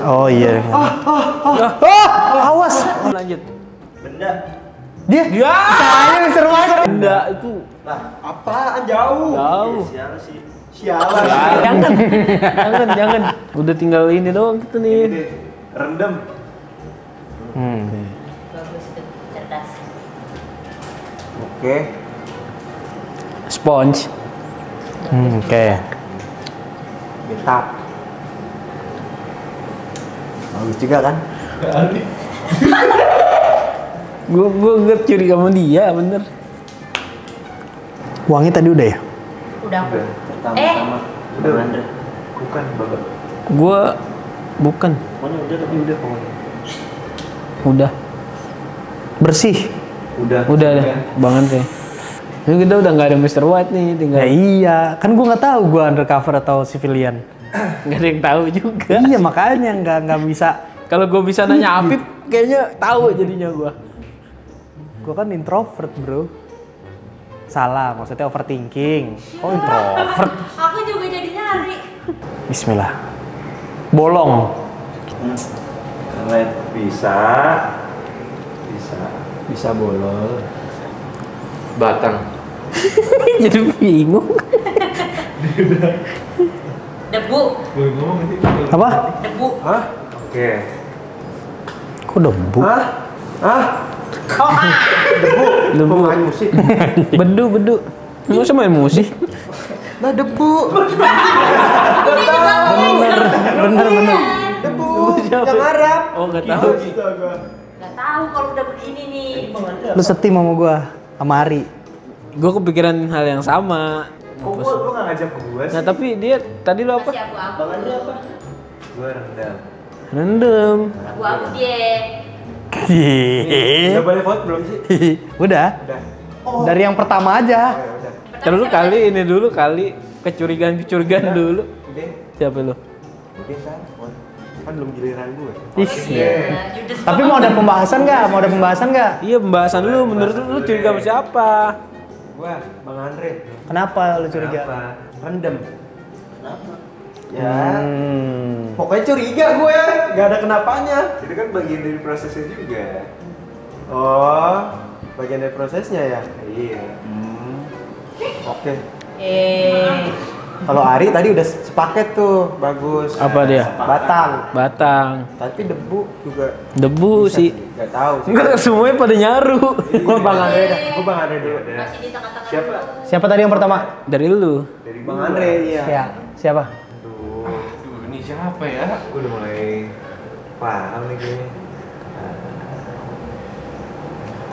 Oh iya. Ah, awas. Lanjut. Benda. Dia. Ya. Saya Mr. White. Benda itu Lah, apaan jauh? jauh. Sial sih. Sialan. Ah, jangan, jangan, jangan. Udah tinggal ini doang kita nih. Ini rendem. Hmm. Bagus tuh, cerdas. Oke. Sponge. Hmm, Oke. Betap. Bagus juga kan? Gue gue gue curiga sama dia bener. Uangnya tadi udah ya? Udah. Udah. Pertama-tama. Udah. Andre. Bukan, Bapak. Gue bukan. Pokoknya udah tapi udah pokoknya. Udah, Bersih. Udah. udah deh, Bang Andre. Ini kita udah nggak ada Mr. White nih, tinggal Ya iya, kan gua nggak tahu gua undercover atau civilian. nggak ada yang tahu juga. iya makanya nggak nggak bisa. Kalau gue bisa nanya Apip, kayaknya tahu jadinya gue. Gua kan introvert bro. Salah, maksudnya overthinking. Oh introvert. Aku juga jadi nyari. Bismillah. Bolong. Karena bisa. Bisa. Bisa bolol. Batang. Jadi bingung. Debu, Boleh ngomong nanti. Apa? debu. Hah? Oke. Kok debu? Hah? Hah? Oh, ah. Debu. Debu. Pemain musik. Bedu, bedu. Nggak usah main musik. Nah, debu. Bener, bener, bener. Debu. Yang Arab. Oh, nggak tahu. Gak tahu kalau udah begini nih. Lu setim sama gua, sama Ari. Gue kepikiran hal yang sama. Kok gua lu nggak ngajak gua sih? Nah tapi dia tadi lo apa? Masih abu-abu. Bang Andre apa? Gua rendang. Rendem. Abu-abu dia. Udah boleh vote belum sih? Udah. Udah. Dari yang pertama aja. Oh, ya udah. Terus kali ini dulu kali kecurigaan-kecurigaan dulu. Udah. Siapa lu? Udah kan? Kan belum giliran gue. Ih. Nah, judes Tapi mau ada pembahasan nggak? Mau ada pembahasan nggak? Iya pembahasan lu menurut lu, lu curiga sama siapa? Gua, Bang Andre. Kenapa lu curiga? Kenapa? Rendem. Kenapa? Ya. Hmm. Pokoknya curiga gue, gak ada kenapanya. Itu kan bagian dari prosesnya juga. Oh, bagian dari prosesnya ya? Iya. Hmm. Oke. Eh, Kalau Ari tadi udah sepaket tuh, bagus. Apa dia? Batang. Batang. Tapi debu juga. Debu bisa sih. Gak tahu sih. Enggak semuanya pada nyaru. Gue Bang Andre dah. Gue Bang Andre dulu. Siapa? Siapa tadi yang pertama? Dari lu. Dari Bang Andre, iya. Ya, siapa? Aduh, Aduh, ini siapa ya? gue udah mulai paham nih kayaknya.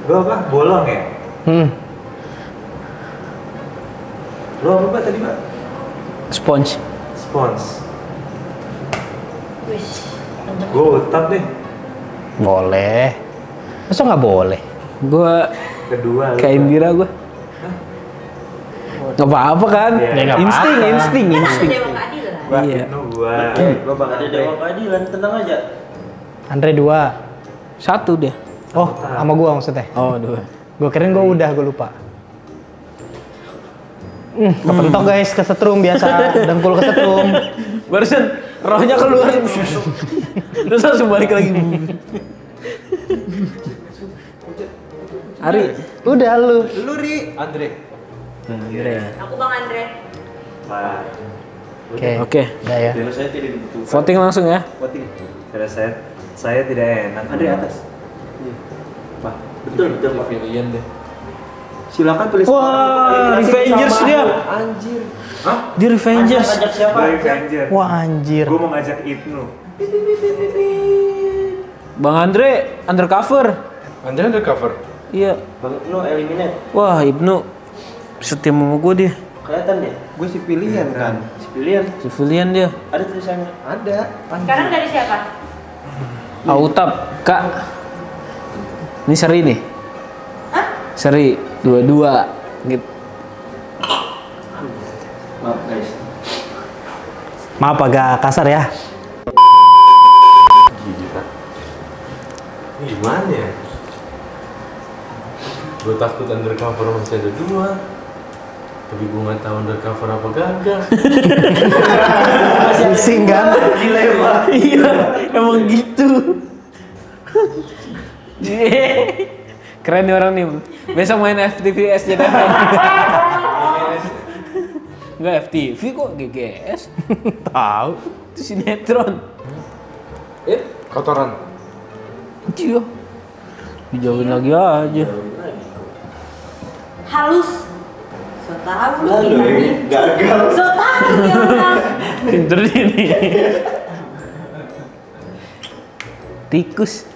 Gue apa? Bolong ya? Hmm. Lo apa tadi Pak? Sponge. Untuk Gue utap deh. Boleh. Masa nggak boleh? Gua Kedua. kayak. Indira gua. Nggak apa-apa kan? Iya. Ya, insting, apa-apa. insting, Kan insting. dewa keadilan. Gua Iya. Ibnu gua. Gua Bang Ada Andre. dewa keadilan, tenang aja. Andre dua. Satu dia. Oh, sama gua maksudnya. Oh, dua. Gua kirain gua udah, gua lupa. Hmm, kepentok guys, kesetrum biasa. Dengkul kesetrum. Barusan rohnya keluar. Terus langsung balik lagi. Ari. Udah lu. Lu Ri. Andre. Andre. Aku Bang Andre. Oke. Oke. Udah ya. Dulu saya tidak dibutuhkan. Voting langsung ya. Voting. Karena saya saya tidak enak. Andre atas. Pak. Betul, betul, Pak. Civilian deh. Silakan tulis. Wah, Revengers dia. Anjir. Di Revengers. Ajak siapa? Gue Avenger. Wah anjir. Gue mau ngajak Ibnu. Bang Andre undercover. Andre undercover. Iya. Bang Ibnu eliminate. Wah, Ibnu setia sama gue dia. Kelihatan deh. Gue si pilihan kan. Si pilihan. Civilian dia. Ada tulisannya. Ada. Sekarang dari siapa? Autap, Kak. Ini seri nih. Hah? Seri dua-dua. Gitu. Maaf guys. Maaf agak kasar ya. Gila. Gimana ya? Gue takut undercover masih ada dua. Tapi gue nggak tahu undercover apa gagal. Pusing kan? Iya, emang gitu. Keren nih orang nih. Besok main FTV SCTV. Enggak FTV kok GGS. Tahu. Itu sinetron. Eh, kotoran. Iya. Dijauhin lagi aja. Halus. So tahu lu gagal. So tahu dia orang. Pinter ini. Tikus.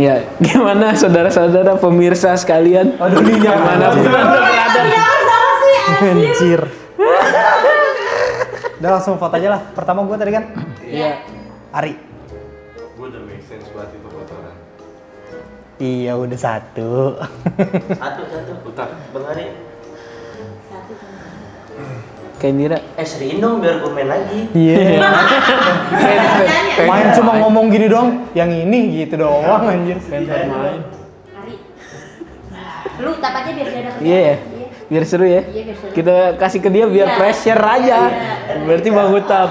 Ya, gimana saudara-saudara pemirsa sekalian? Aduh. Iya, sama sih anjir. Udah langsung foto aja lah. Pertama gue tadi kan Iya. Ari. Gue udah make sense buat itu kotoran. Iya udah satu. Satu satu. Utak. Bang Ari. Kayak Nira. Eh seriin dong biar gue main lagi. Iya. Nanya. Main cuma ngomong gini dong. Yang ini gitu doang anjir. main. Hari. Lu tap aja biar dia ada kerjaan. Iya ya. Biar seru ya. Iya, biar seru. Kita kasih ke dia biar Iya. pressure aja. Iya. Berarti Bang Utap.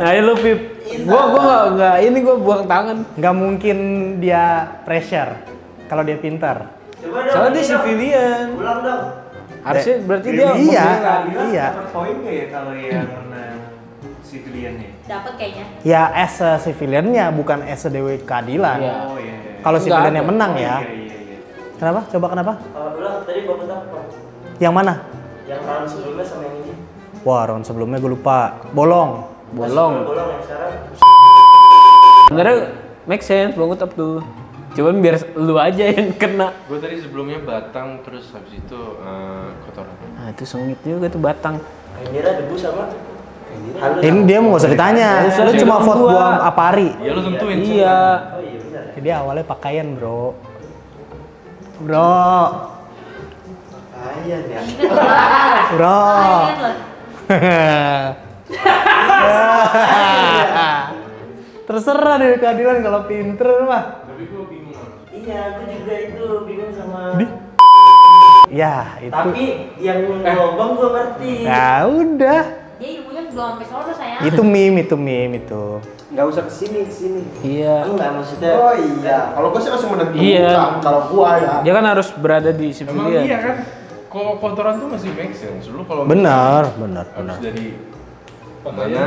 Nah, ayo lu Pip. Gua gua enggak enggak ini gua buang tangan. Nggak mungkin dia pressure kalau dia pintar. Coba dong. Soalnya dia civilian. Ulang dong. Harusnya berarti dia Iya. Iya. Dapat poin nggak ya kalau yang civiliannya? Dapat kayaknya. Ya as a civiliannya bukan as a dewi keadilan. Iya. Oh iya. iya. Kalau Nggak civiliannya ada. menang Oh, ya. Iya iya iya. Kenapa? Coba kenapa? Kalau tadi bapak apa? Yang mana? Yang round sebelumnya sama yang ini. Wah, round sebelumnya gue lupa. Bolong. Bolong. Bolong yang sekarang. Sebenarnya make sense Bang Utap tuh. Cuman biar lu aja yang kena. Gue tadi sebelumnya batang, terus habis itu eh, kotoran. Nah, itu sengit juga tuh batang. Mira debu sama. Halus. Ini dia mau gak usah ditanya. Nggak Lu cuma vote gua. buang apa hari. Ya lu tentuin. Iya. Oh iya benar. Jadi awalnya pakaian, Bro. Bro. Kalian ya. Bro. Terserah deh keadilan kalau pinter mah. Tapi. Mas. Iya, aku juga itu bingung sama. Di- Ya, itu. Tapi yang lobang gue ngerti. Ya udah. Dia ilmunya belum sampai sono sayang. Itu meme, itu meme itu. Nggak usah ke sini ke sini. Iya. Enggak maksudnya. Oh iya. Kalau gue sih langsung menentukan. Iya. Kalau gua ya. Dia kan harus berada di Emang civilian. iya kan? Kalau kotoran tuh masih make sense. Lu kalau Benar, benar, harus benar. dari mana?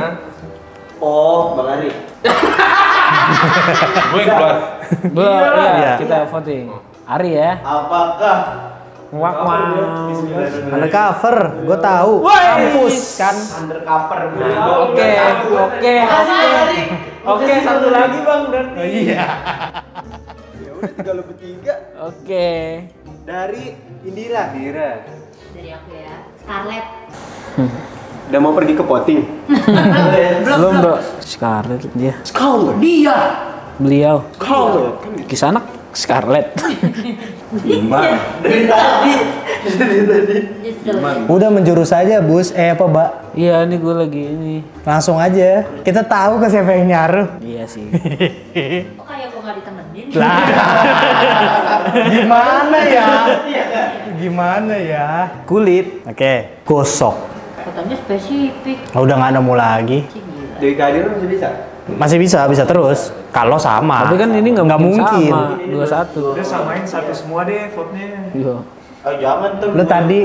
Oh, Bang Ari. Gue yang keluar. Belum, iya, Iya. kita voting. Ari ya. Apakah Wak. Undercover, gue tahu. Kampus kan. undercover Oke, oke. Oke, satu lagi bang berarti. Iya. Ya udah tinggal lu bertiga Oke. dari Indira. Indira. Dari aku ya. Scarlett. Udah mau pergi ke potting. Belum bro. Scarlett dia. Scarlet. Dia. Beliau. Scarlet. Kisanak Scarlett. dari tadi dari tadi Udah menjurus aja, Bus. Eh apa, Mbak? Iya, ini gue lagi ini. Langsung aja. Kita tahu ke siapa yang nyaruh. Iya sih. Kok kayak gue gak ditemenin? Lah. Gimana ya? Gimana ya? Kulit. Oke, gosok. Fotonya spesifik. Oh, udah nggak nemu lagi. Dari keadilan masih bisa. Masih bisa, bisa terus. Kalau sama. Tapi kan ini nggak mungkin. sama. Dua satu. Udah samain satu semua deh vote-nya. Iya. oh jangan tuh Lu tadi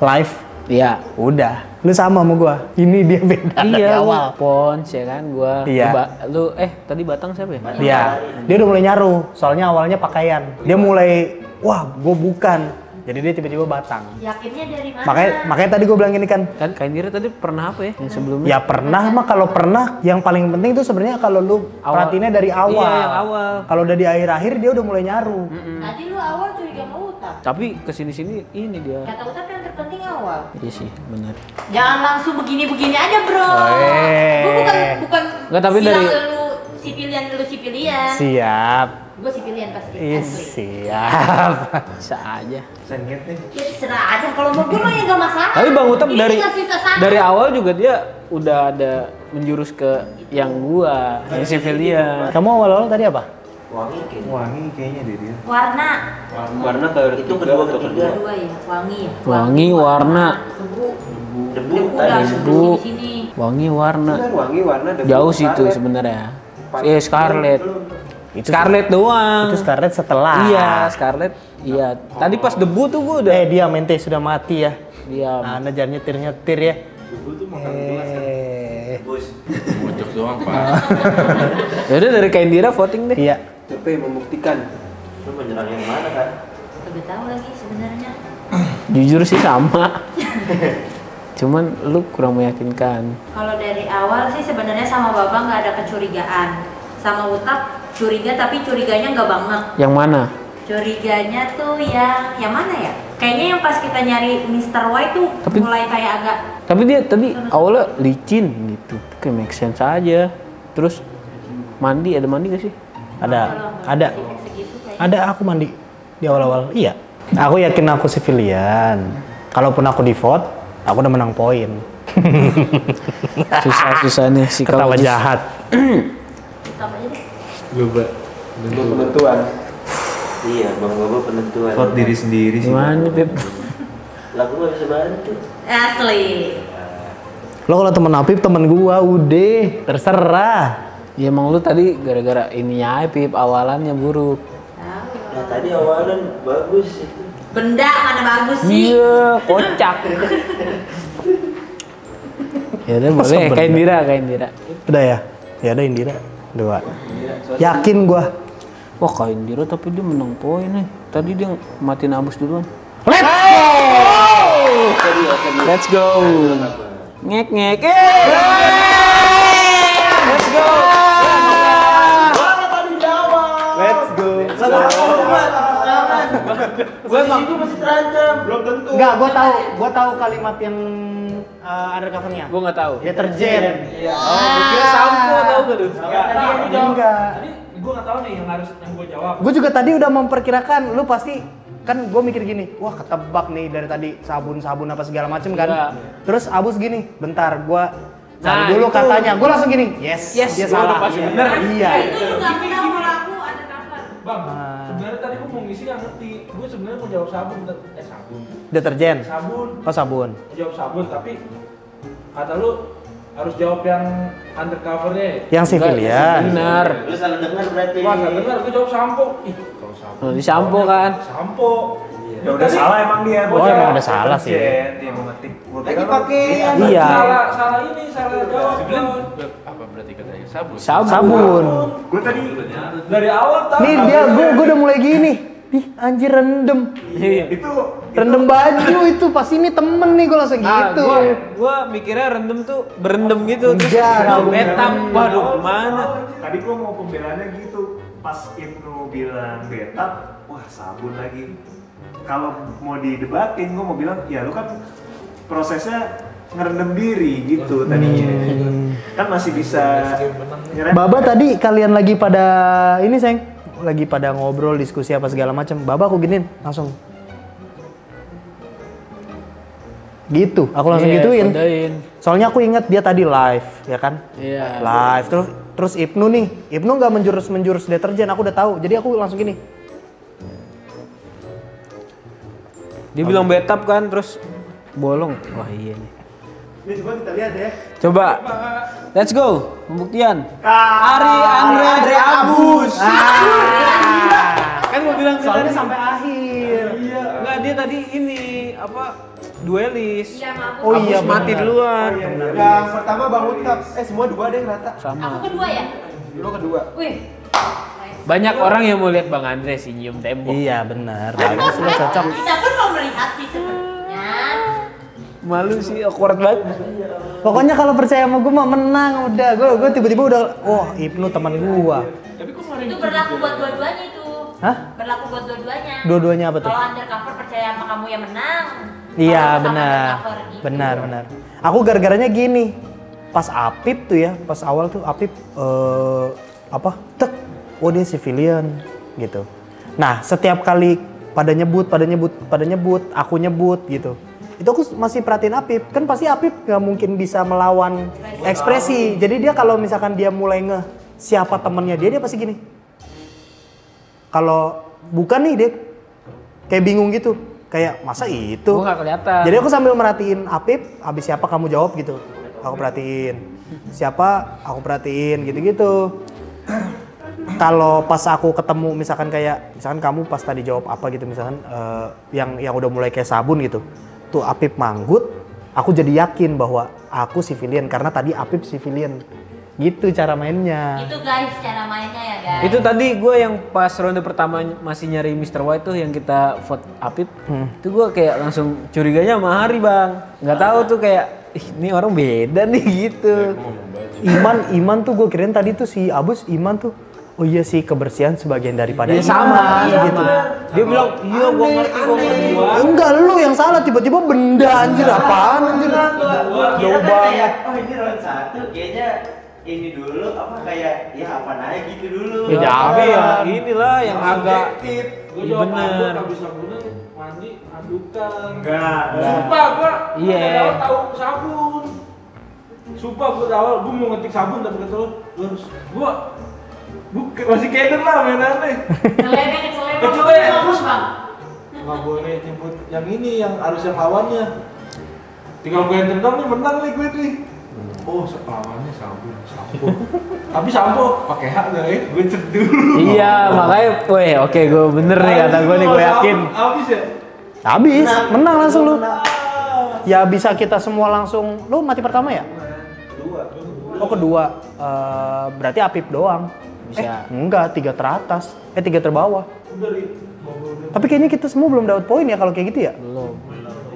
live, Iya. udah. Lu sama sama gua. Ini dia beda dari Iya, awal. lu Pons ya kan gua. Iya. Lu, ba- lu eh tadi Batang siapa ya? Dia, dia udah mulai nyaruh. Soalnya awalnya pakaian. Dia mulai, wah, gue bukan. Jadi dia tiba-tiba batang. Yakinnya dari mana? Makanya, makanya tadi gue bilang gini kan, Kan Kaindira tadi pernah apa ya yang sebelumnya? Ya pernah mah kalau pernah yang paling penting tuh sebenarnya kalau lu Awal. perhatiinnya dari awal. Iya, yang awal. Kalau udah di akhir-akhir dia udah mulai nyaru. Tadi lu awal curiga sama Utap. Tapi ke sini-sini ini dia. Kata Utap yang terpenting awal. Iya sih, benar. Jangan langsung begini-begini aja bro. Eh. Gue bukan bukan. Nggak, tapi dari- lu sipilian lu sipilian. Siap. Gue sipilian pasti. Ih, asli. siap. Bisa aja. Sengit nih. Ya terserah aja. Kalau mau gue mah ya gak masalah. Tapi Bang Utap dari dari awal juga dia udah ada menjurus ke yang gua, yang civilian. Kamu awal-awal tadi apa? Wangi kayaknya. Wangi kayaknya deh dia. Warna. Warna kayak itu kedua atau kedua? Kedua ya, wangi ya. Wangi, warna. Debu. Debu Debu tadi. debu. di sini. Wangi, warna. Wangi warna debu. Jauh sih itu sebenarnya. Eh Scarlet. Itu Scarlet doang. Itu Scarlett setelah. Iya, Scarlet. Iya. Tadi pas debu tuh gua udah. Eh dia mente sudah mati ya. Diam. Nah, jangan nyetir nyetir ya. Eh, Bus. Mojok doang pak. Yaudah dari Kak Indira voting deh. iya. Yang membuktikan? Lu menyerang yang mana kan? Udah tahu lagi sebenarnya. Jujur sih sama. Cuman lu kurang meyakinkan. Kalau dari awal sih sebenarnya sama bapak nggak ada kecurigaan. Sama Utap curiga tapi curiganya nggak banget. Yang mana? Curiganya tuh yang yang mana ya? Kayaknya yang pas kita nyari Mr. White tuh Tapi- mulai kayak agak Tapi dia tadi awalnya licin gitu. Kayak make sense aja. Terus mandi ada mandi gak sih? Ada, ada, ada aku mandi di awal-awal. Iya. Aku yakin aku civilian. Kalaupun aku di vote, aku udah menang poin. Susah-susah nih si Ketawa jahat. Aja deh. Lu penentuan. Iya, Bang Bobo penentuan. Vote diri sendiri sih. Gimana, Beb? Lah gua gak bisa bantu. Asli. Lo kalau temen Apip temen gua, udah terserah. Ya emang lu tadi gara-gara ininya aja, Pip, awalannya buruk. Nah tadi awalan bagus itu. Benda mana bagus sih? Iya, kocak. ya udah boleh, kayak? Indira, kayak Indira. Udah ya? Ya ada Indira. Dua. Yakin gua. Wah, kayak Indira tapi dia menang poin nih. Tadi dia matiin abus duluan. Let's go! Let's go. Ngek ngek. Eh! Let's go. Let's go. Itu masih terancam. Belum tentu. Enggak, gua tahu, gua tahu kalimat yang uh, undercovernya. Gua nggak tahu. Deterjen. Oh, kira sampo tau gak lu? Enggak. gue nggak tahu nih yang harus yang gue jawab Gue juga tadi udah memperkirakan, lu pasti kan gue mikir gini, wah ketebak nih dari tadi sabun-sabun apa segala macem kan. Iya. Terus abus gini, bentar gue cari Nah, dulu itu. katanya, gue langsung gini, yes, Yes, dia salah. udah pasti Iya. bener. Iya. Itu juga aku tahu kalau aku undercover. bang Ah. sebenarnya tadi gue mau ngisi nggak ngerti gue sebenarnya mau jawab sabun eh sabun Deterjen, sabun oh sabun. jawab sabun tapi kata lu harus jawab yang undercovernya ya Yang civilian. Benar. Lu salah dengar berarti. wah nggak dengar gue jawab sampo ih kalau sampo Oh, di sampo kan. sampo Ya udah salah emang dia. Oh, emang udah salah sih. Dia mau ngetik. Lagi pakaian. Iya. salah salah ini salah jawab. Apa berarti katanya sabun? Sabun. Sabun. Gua tadi dari awal tahu Nih dia, gue gue udah mulai gini. Ih anjir rendem. itu Rendem baju itu pas ini temen nih gue langsung Ah, gitu. gua, gua mikirnya rendem tuh berendam gitu terus Enggak, betap. Waduh, gimana? Tadi gua mau pembelaannya gitu. Pas Ibnu bilang betap, wah sabun lagi. Kalau mau didebatin, gua mau bilang, ya lu kan prosesnya ngerendam diri gitu tadinya. Kan masih bisa. Baba tadi kalian lagi pada ini sayang, lagi pada ngobrol diskusi apa segala macam. Baba aku giniin langsung. Gitu, aku langsung Iya, gituin. kodain. Soalnya aku ingat dia tadi live, ya kan? Iya. Live terus terus Ibnu nih, Ibnu nggak menjurus menjurus deterjen, aku udah tahu. Jadi aku langsung gini. Dia bilang betap kan terus bolong. Wah, iya nih. Ini coba kita lihat ya. Coba. Let's go. Pembuktian. Ari Andre Andre Abus. kan gua bilang Ah. Soalnya tadi- sampai akhir. Enggak, dia tadi ini apa? Duelis. Iya, aku. Oh iya, Abus mati duluan. Yang pertama Bang Utap, eh semua dua ada yang rata. Aku Sama. kedua ya? Lu kedua. Wih. Banyak orang yang mau lihat Bang Andre sih nyium tembok. Iya benar. Bagus lo cocok. Kita pun mau melihat sih sebenarnya. Malu sih, awkward banget. Pokoknya kalau percaya sama gue mah menang udah. Gue gue tiba-tiba udah, wah Ibnu teman gua. Itu berlaku buat dua-duanya itu. Hah? Berlaku buat dua-duanya. Dua-duanya apa tuh? Kalau undercover percaya sama kamu yang menang. Iya benar, gitu. benar benar. Aku gara-garanya gini, pas Apip tuh ya, pas awal tuh Apip eh, apa? Tek, oh dia civilian gitu. Nah setiap kali pada nyebut, pada nyebut, pada nyebut, aku nyebut gitu. Itu aku masih perhatiin Apip, kan pasti Apip nggak mungkin bisa melawan ekspresi. Jadi dia kalau misalkan dia mulai nge siapa temennya dia, dia pasti gini. kalau bukan nih dia kayak bingung gitu. Kayak masa itu? Gue gak kelihatan. jadi aku sambil merhatiin Apip habis siapa kamu jawab? gitu. Aku perhatiin. Siapa? Aku perhatiin gitu-gitu. Kalau pas aku ketemu misalkan kayak misalkan kamu pas tadi jawab apa gitu misalkan eh, yang yang udah mulai kayak sabun gitu tuh Apip manggut aku jadi yakin bahwa aku civilian karena tadi Apip civilian gitu cara mainnya Itu guys cara mainnya ya guys. Itu tadi gue yang pas ronde pertama masih nyari Mr. White tuh yang kita vote Apip, itu gue kayak langsung curiganya sama Hari bang. Nggak tahu tuh kayak, ih ini orang beda nih gitu. Iman Iman tuh gue kirain tadi tuh si Abus Iman tuh oh iya sih kebersihan sebagian daripada iman, sama, gitu Dia bilang, iya gue ngerti, gue ngerti. enggak lu yang salah tiba-tiba benda anjir apaan anjir Jauh banget. Oh ini round satu kayaknya ini dulu apa kayak ya apa naik gitu dulu. Ya tapi ya inilah yang agak Gue Iya, jawab bener. aduk, habis sabunan mandi, adukan. Enggak. Sumpah gua Iya. tahu sabun. Sumpah gua awal gua mau ngetik sabun tapi kata lu lu harus gua bukan masih keder lah mainannya. Celengan celengan Kecuali terus bang. Nggak boleh jemput yang ini yang harus yang lawannya. Tinggal gue yang tendang nih menang nih gue nih. Oh, lawannya sabun, sampo. tapi sampo pakai hak gak ya? Gue cek dulu. Iya, makanya, weh oke gue bener nih kata gue nih, gue yakin. Habis ya? habis menang langsung lu ya bisa kita semua langsung lu mati pertama ya oh kedua Eh, berarti Apip doang Bisa. eh, enggak tiga teratas eh tiga terbawah tapi kayaknya kita semua belum dapat poin ya kalau kayak gitu ya Belum.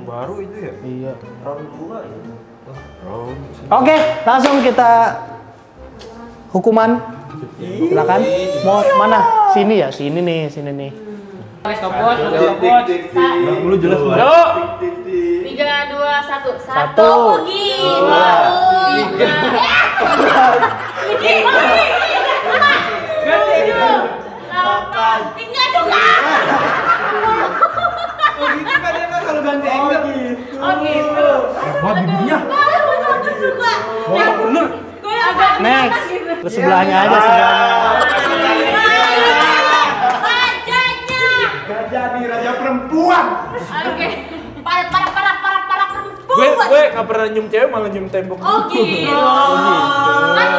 Baru itu ya? Iya. Round dua ya. Oke, langsung kita hukuman. Silakan. Mau mana? Sini ya, sini nih, sini nih. Stopwatch, Lu jelas banget. Yuk. Tiga dua satu Satu. satu. Gila. Tiga. Delapan. Tinggal juga. Oh gitu kan ya kan kalau ganti angle. Oh gitu. Wah, bibinya. Aku suka. Yang bener. Gue yang agak Next. gitu. Terus sebelahnya aja sebelahnya. Rajanya. Gajah nih, raja perempuan. Oke. Para para para para para perempuan. Gue gue nggak pernah nyium cewek malah nyium tembok. Oh gitu. Kan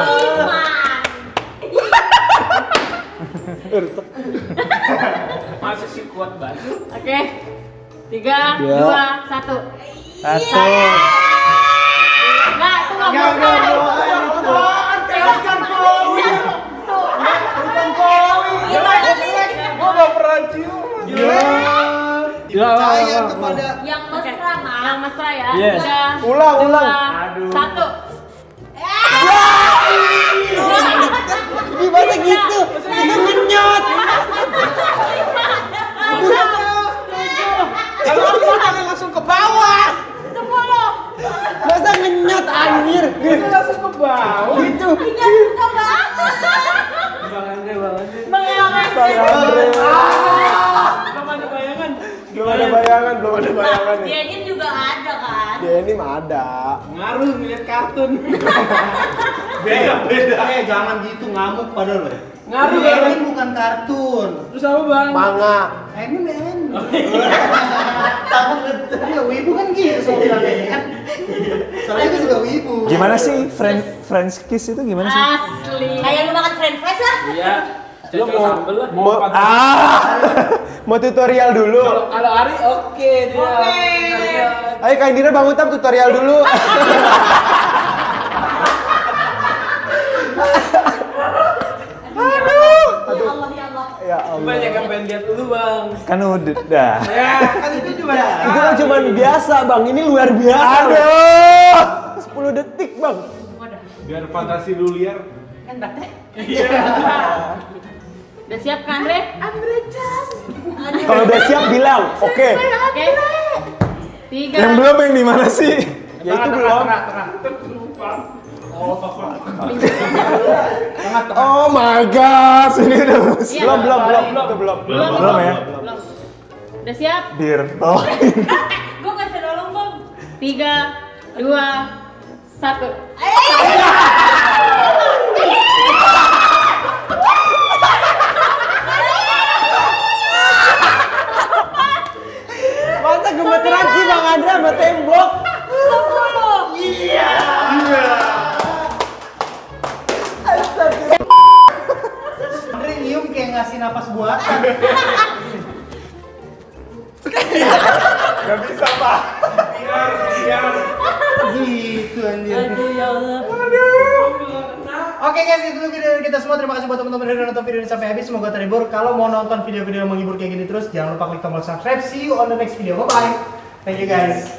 Masa sih kuat banget. Oke. Tiga, dua, satu. Satu. Enggak, itu nggak boleh. Gue nggak pernah cium. Percaya kepada Yang mesra. Yang mesra ya. Yes. Tiga, Ulang, dua, ulang. Satu. Gimana gitu? Kita menyot. Kalau aku langsung ke bawah. Sepuluh. Masa ngenyot anjir? langsung ke bawah. Gitu. Tiga, coba. Bang Andre, Bang Andre. Mengelakkan. Belum ada bayangan. Belum ada bayangan, belum ada bayangan Di edit juga ada kan? Ya ini mah ada. Ngaruh ngeliat kartun. Beda, beda. Eh jangan gitu ngamuk pada lo ya. Ngaruh Ini kan? bukan kartun. Terus apa bang? Manga. Ini men. Takut betul. Ya wibu kan gitu soalnya kan. Soalnya itu juga wibu. Gimana sih friend French kiss itu gimana sih? Asli. Kayak lu makan french fries lah. Iya. Lu mau sambel lah. Mau ah. Mau tutorial dulu. Kalau kalau Ari oke dia. Oke. Ayo Kak Indira Bang Utap tutorial dulu. Aduh. Ya Allah ya Allah. ya. Banyak yang pengen lihat dulu bang. Kan udah dah. Ya kan itu juga. Itu kan cuma biasa bang, ini luar biasa. Aduh. 10 detik bang. Biar fantasi lu liar. Enak deh. Iya. Udah siap kan, Andre? Andre Chan. Kalau udah siap bilang, oke. Oke. Tiga. Yang belum yang di mana sih? Ya itu belum. Tengah, tengah. Lupa. Oh, Oh my god, ini udah Iya. belum belum belum itu belum Belum, belum ya. Belum. Udah siap? Dirto. Gue gak bisa nolong, Bang. Tiga, dua, satu. video-video menghibur kayak gini terus, jangan lupa klik tombol subscribe. See you on the next video. Bye bye. Thank you guys.